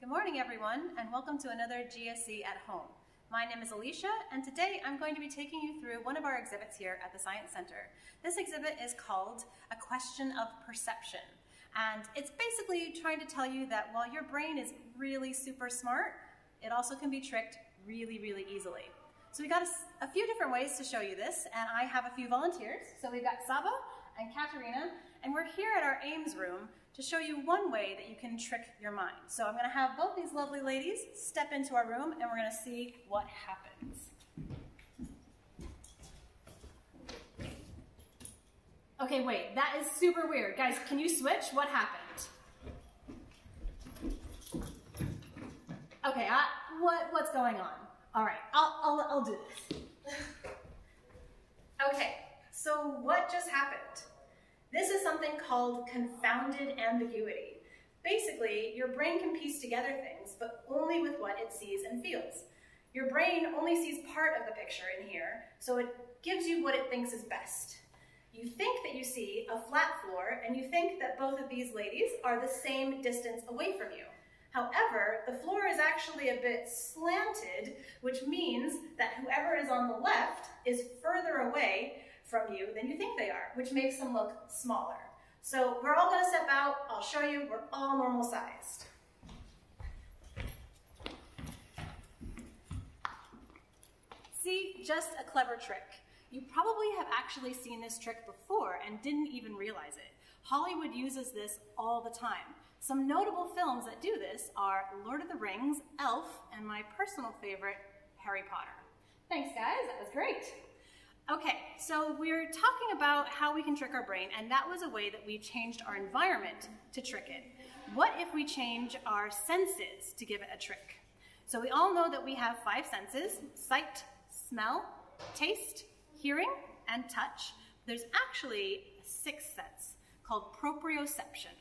Good morning, everyone, and welcome to another GSC at Home. My name is Alicia, and today I'm going to be taking you through one of our exhibits here at the Science Center. This exhibit is called A Question of Perception, and it's basically trying to tell you that while your brain is really super smart, it also can be tricked really, really easily. So we've got a, a few different ways to show you this, and I have a few volunteers. So we've got Saba and Katerina, and we're here at our Ames room to show you one way that you can trick your mind. So I'm gonna have both these lovely ladies step into our room and we're gonna see what happens. Okay, wait, that is super weird. Guys, can you switch? What happened? Okay, I, what, what's going on? All right, I'll, I'll, I'll do this. Okay, so what just happened? This is something called confounded ambiguity. Basically, your brain can piece together things, but only with what it sees and feels. Your brain only sees part of the picture in here, so it gives you what it thinks is best. You think that you see a flat floor, and you think that both of these ladies are the same distance away from you. However, the floor is actually a bit slanted, which means that whoever is on the left is further away from you than you think they are, which makes them look smaller. So we're all gonna step out, I'll show you, we're all normal sized. See, just a clever trick. You probably have actually seen this trick before and didn't even realize it. Hollywood uses this all the time. Some notable films that do this are Lord of the Rings, Elf, and my personal favorite, Harry Potter. Thanks guys, that was great. Okay, so we're talking about how we can trick our brain, and that was a way that we changed our environment to trick it. What if we change our senses to give it a trick? So we all know that we have five senses, sight, smell, taste, hearing, and touch. There's actually a sixth sense called proprioception.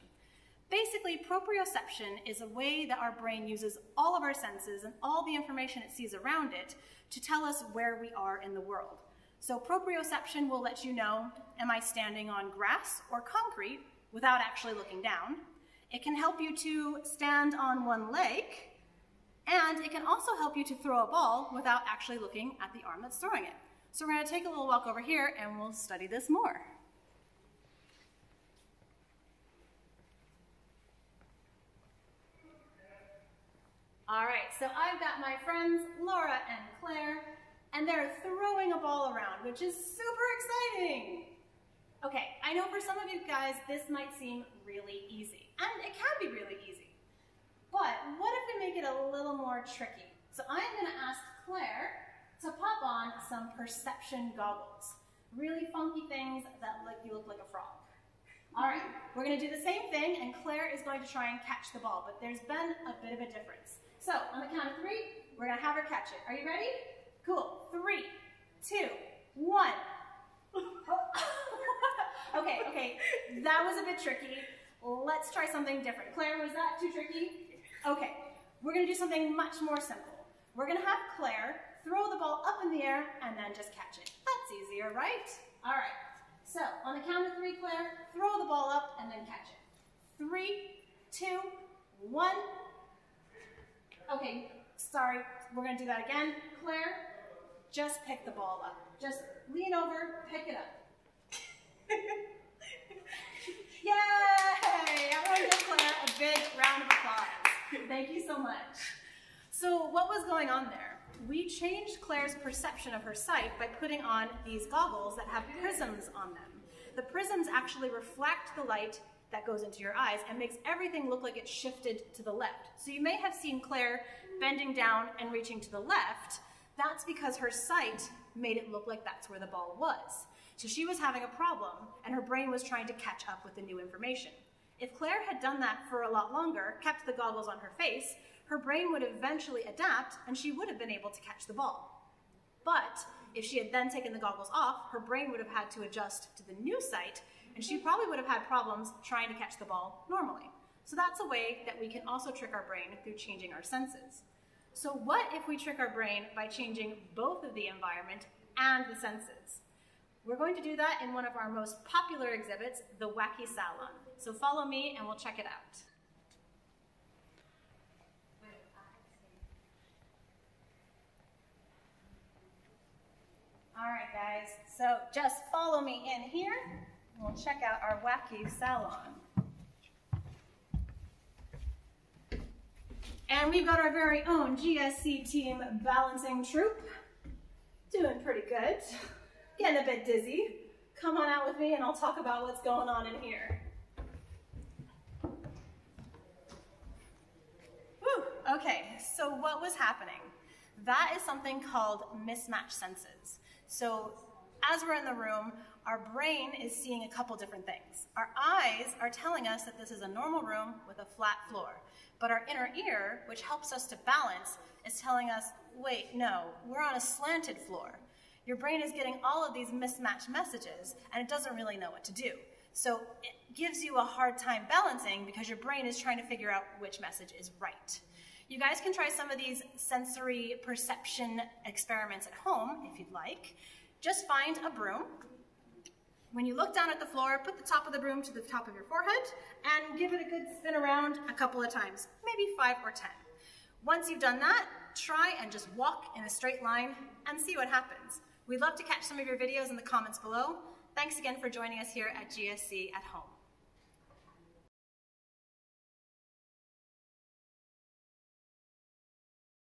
Basically, proprioception is a way that our brain uses all of our senses and all the information it sees around it to tell us where we are in the world. So proprioception will let you know, am I standing on grass or concrete without actually looking down? It can help you to stand on one leg, and it can also help you to throw a ball without actually looking at the arm that's throwing it. So we're gonna take a little walk over here and we'll study this more. All right, so I've got my friends Laura and Claire and they're throwing a ball around, which is super exciting. Okay, I know for some of you guys, this might seem really easy, and it can be really easy. But what if we make it a little more tricky? So I'm gonna ask Claire to pop on some perception goggles. Really funky things that make you look like a frog. All right, we're gonna do the same thing, and Claire is going to try and catch the ball, but there's been a bit of a difference. So on the count of three, we're gonna have her catch it. Are you ready? Cool. Three, two, one. okay, okay. That was a bit tricky. Let's try something different. Claire, was that too tricky? Okay. We're going to do something much more simple. We're going to have Claire throw the ball up in the air and then just catch it. That's easier, right? All right. So on the count of three, Claire, throw the ball up and then catch it. Three, two, one. Okay, sorry. We're going to do that again. Claire, just pick the ball up. Just lean over, pick it up. Yay! Everyone give Claire a big round of applause. Thank you so much. So what was going on there? We changed Claire's perception of her sight by putting on these goggles that have prisms on them. The prisms actually reflect the light that goes into your eyes and makes everything look like it's shifted to the left. So you may have seen Claire bending down and reaching to the left, that's because her sight made it look like that's where the ball was. So she was having a problem, and her brain was trying to catch up with the new information. If Claire had done that for a lot longer, kept the goggles on her face, her brain would eventually adapt, and she would have been able to catch the ball. But if she had then taken the goggles off, her brain would have had to adjust to the new sight, and she probably would have had problems trying to catch the ball normally. So that's a way that we can also trick our brain through changing our senses. So what if we trick our brain by changing both of the environment and the senses? We're going to do that in one of our most popular exhibits, the Wacky Salon. So follow me and we'll check it out. All right, guys, so just follow me in here and we'll check out our Wacky Salon. And we've got our very own GSC team balancing troupe. Doing pretty good. Getting a bit dizzy. Come on out with me and I'll talk about what's going on in here. Whew, okay, so what was happening? That is something called mismatch senses. So as we're in the room, our brain is seeing a couple different things. Our eyes are telling us that this is a normal room with a flat floor. But our inner ear, which helps us to balance, is telling us, wait, no, we're on a slanted floor. Your brain is getting all of these mismatched messages, and it doesn't really know what to do. So it gives you a hard time balancing because your brain is trying to figure out which message is right. You guys can try some of these sensory perception experiments at home if you'd like. Just find a broom. When you look down at the floor, put the top of the broom to the top of your forehead and give it a good spin around a couple of times, maybe five or 10. Once you've done that, try and just walk in a straight line and see what happens. We'd love to catch some of your videos in the comments below. Thanks again for joining us here at GSC at Home.